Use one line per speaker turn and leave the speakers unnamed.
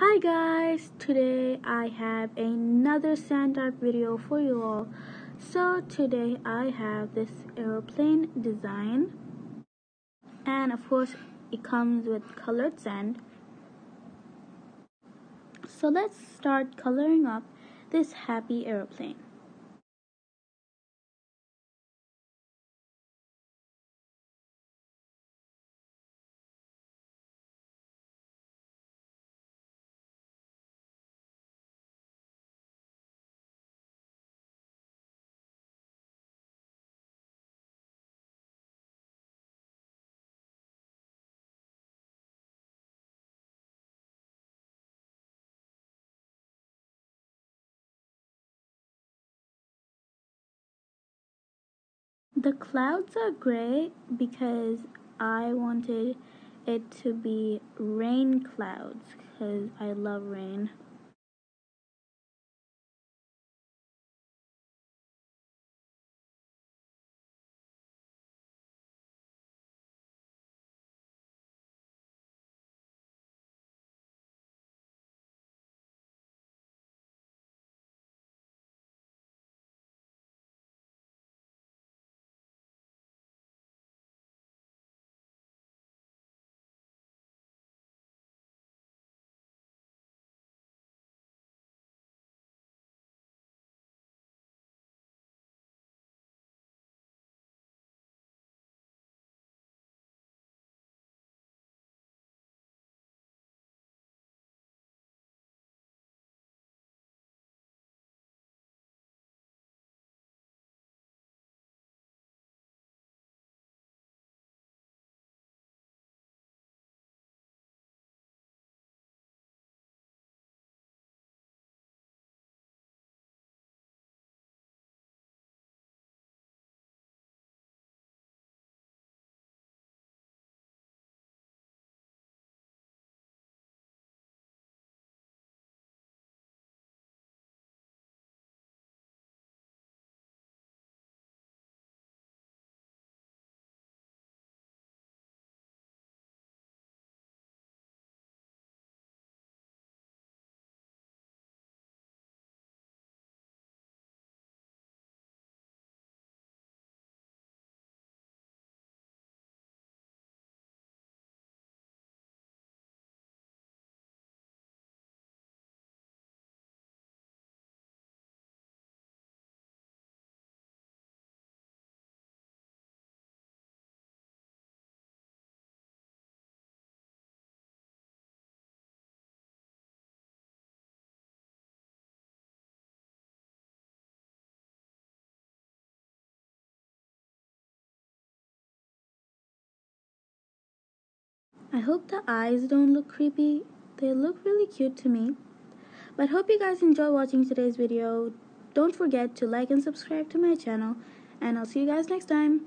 Hi guys, today I have another sand art video for you all. So today I have this aeroplane design and of course it comes with colored sand. So let's start coloring up this happy aeroplane. The clouds are gray because I wanted it to be rain clouds because I love rain. I hope the eyes don't look creepy. They look really cute to me. But hope you guys enjoy watching today's video. Don't forget to like and subscribe to my channel. And I'll see you guys next time.